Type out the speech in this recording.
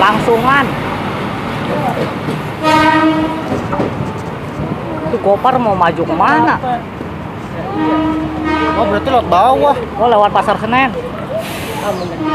langsungan. Gopar mau maju ke mana? Oh berarti lewat bawah. Oh lewat pasar Senen. 澳门的。